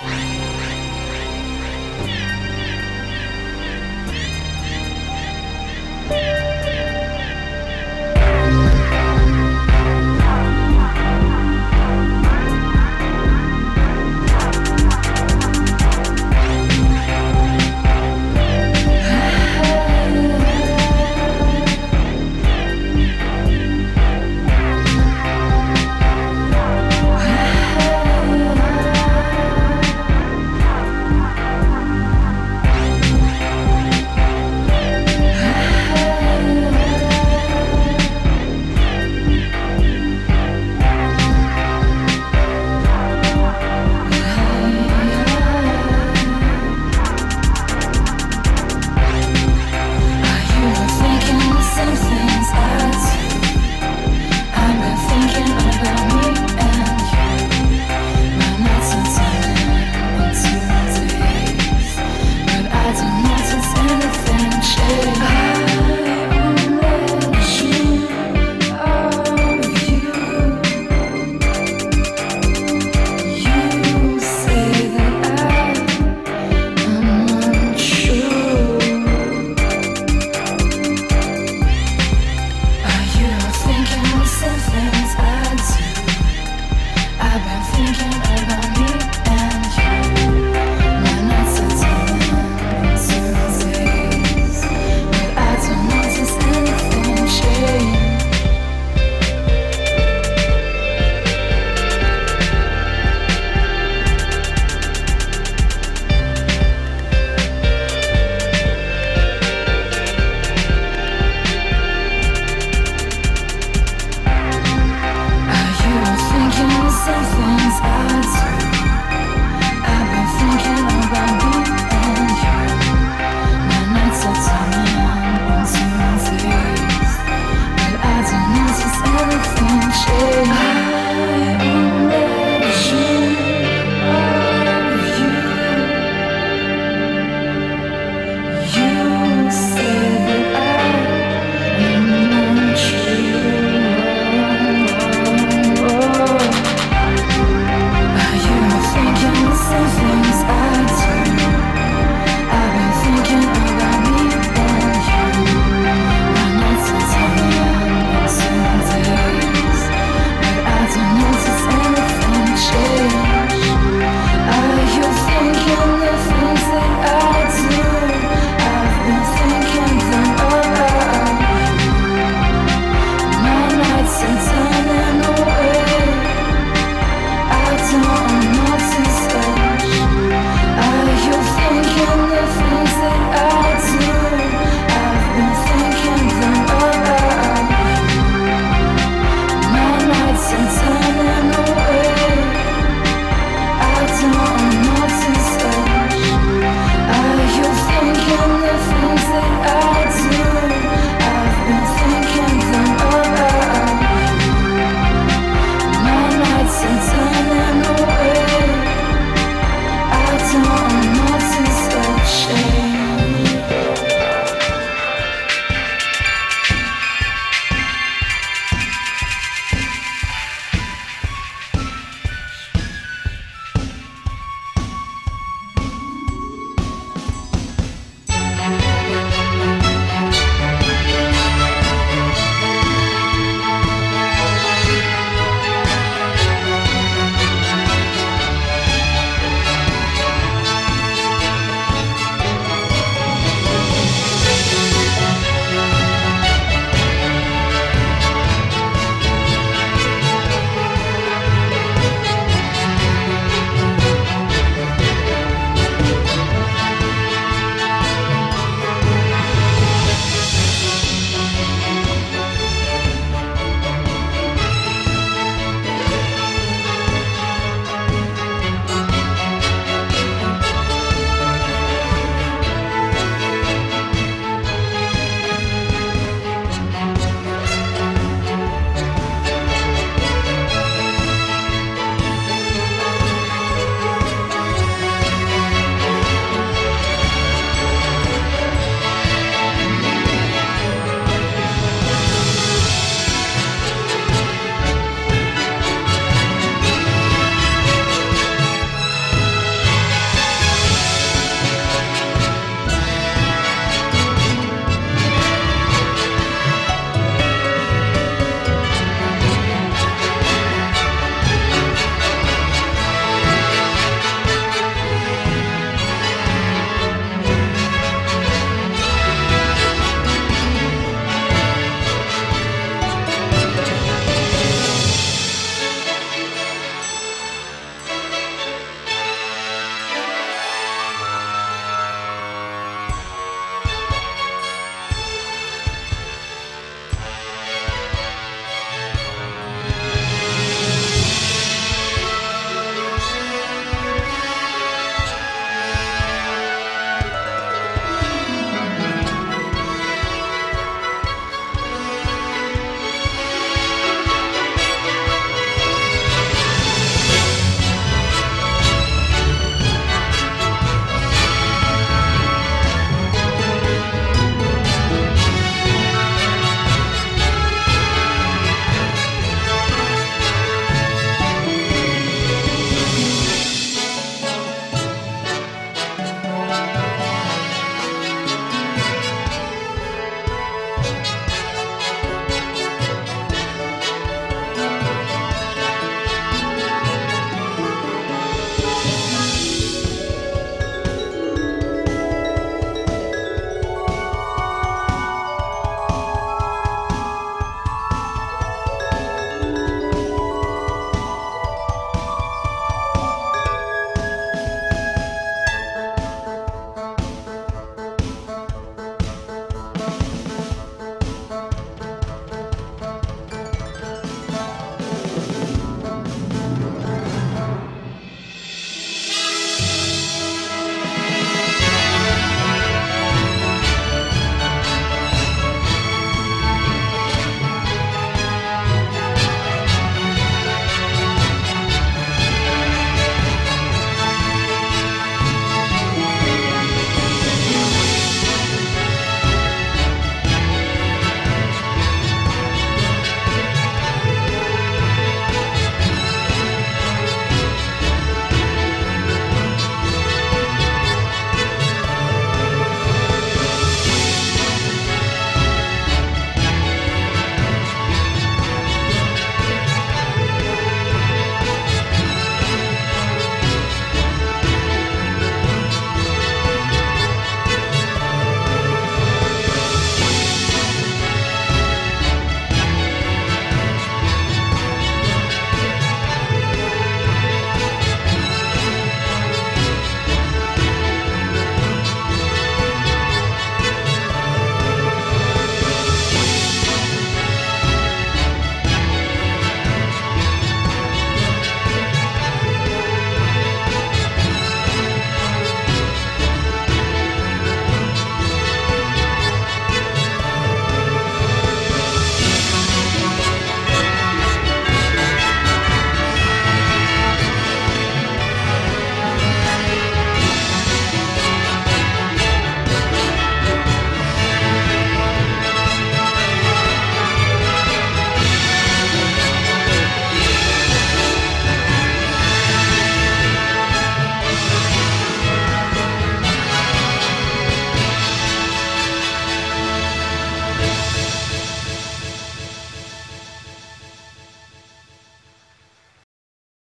Right.